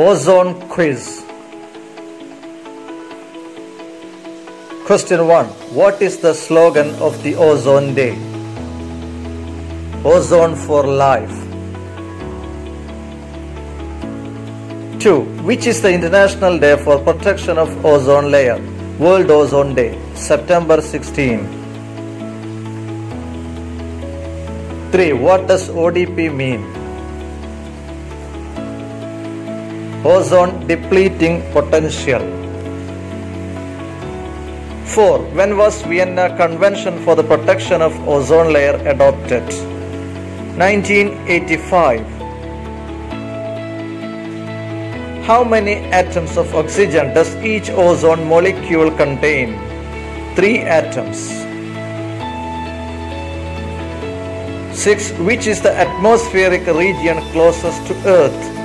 Ozone quiz. Question 1 What is the slogan of the Ozone Day? Ozone for life. 2. Which is the International Day for Protection of Ozone Layer? World Ozone Day, September 16. 3. What does ODP mean? Ozone depleting potential. 4. When was Vienna Convention for the Protection of Ozone Layer adopted? 1985. How many atoms of oxygen does each ozone molecule contain? 3 atoms. 6. Which is the atmospheric region closest to Earth?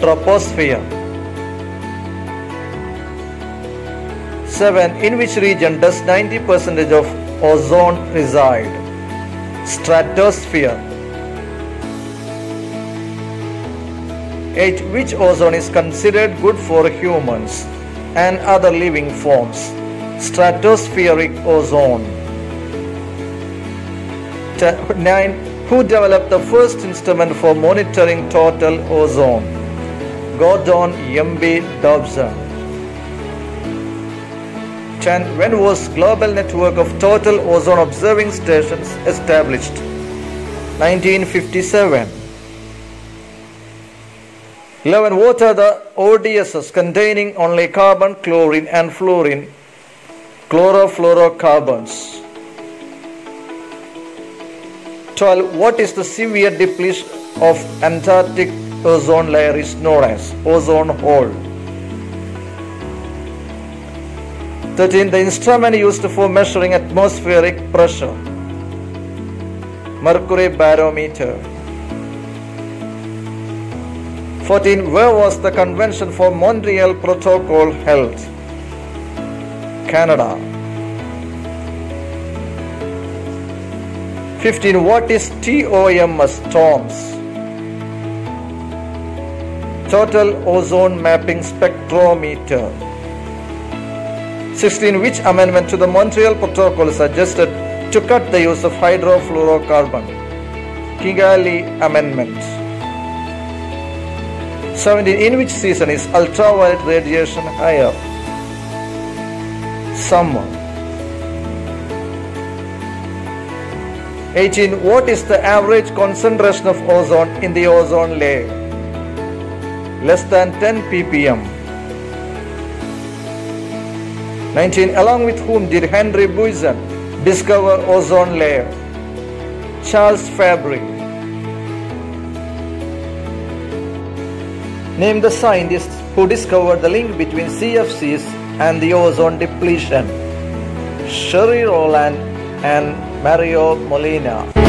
Troposphere. 7. In which region does 90% of ozone reside? Stratosphere. 8. Which ozone is considered good for humans and other living forms? Stratospheric ozone. 9. Who developed the first instrument for monitoring total ozone? Gordon M.B. Dobson. 10. When was global network of total ozone observing stations established? 1957. 11. What are the ODSs containing only carbon, chlorine and fluorine chlorofluorocarbons? 12. What is the severe depletion of Antarctic ozone layer is known as ozone hole? 13. The instrument used for measuring atmospheric pressure. Mercury barometer. 14. Where was the convention for Montreal Protocol held? Canada. 15. What is TOMS? TOMS. Total Ozone Mapping Spectrometer. 16. Which amendment to the Montreal Protocol suggested to cut the use of hydrofluorocarbon? Kigali Amendment. 17. In which season is ultraviolet radiation higher? Summer. 18. What is the average concentration of ozone in the ozone layer? Less than 10 ppm. 19. Along with whom did Henry Buisson discover ozone layer? Charles Fabry. Name the scientists who discovered the link between CFCs and the ozone depletion. Sherry Rowland and Mario Molina.